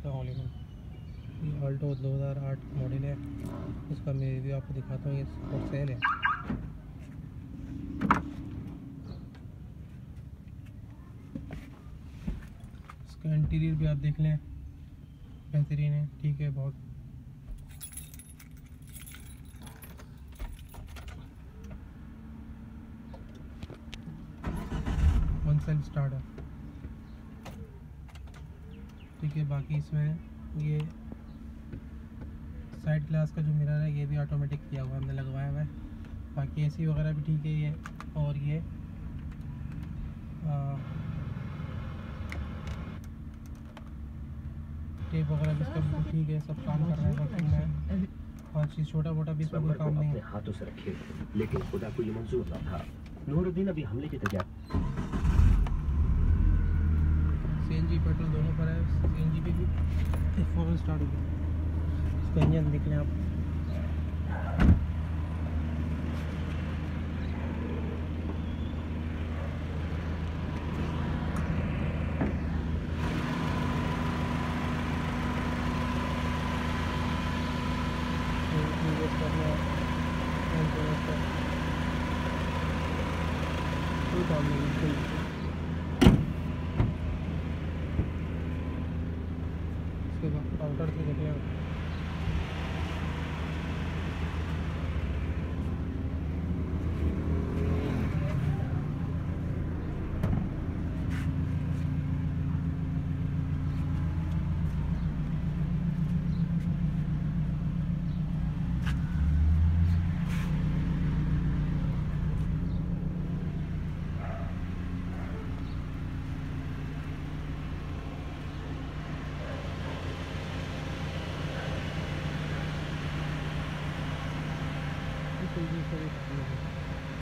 अस्सलाम ये Alto 2008 model है। इसका मैं रिव्यू आपको दिखाता हूँ, ये फॉर सेल है। इसका इंटीरियर भी आप देख लें, बेहतरीन है, ठीक है, बहुत। वन सेल स्टार्ट है ठीक है बाकी इसमें ये साइड ग्लास का जो मिरर है ये भी ऑटोमेटिक किया हुआ हमने लगवाया हुआ है। बाकी एसी वगैरह भी ठीक है ये और ये आ, टेप वगैरह भी इसका बिल्कुल ठीक है सब काम कर रहा है वर्किंग में और चीज़ छोटा मोटा भी इसमें कोई काम नहीं है। हाथों से रखे लेकिन खुदा को ये मंजूर न था। नूरुद्दीन अभी हमले की तैयार सी पेट्रोल दोनों पर है सी एन जी पे भी फोर स्टार्ट हो गया इसका इंजन देख लें आप। कोई काम नहीं बिल्कुल इसके पाउडर से देख लें बिल्कुल भी सही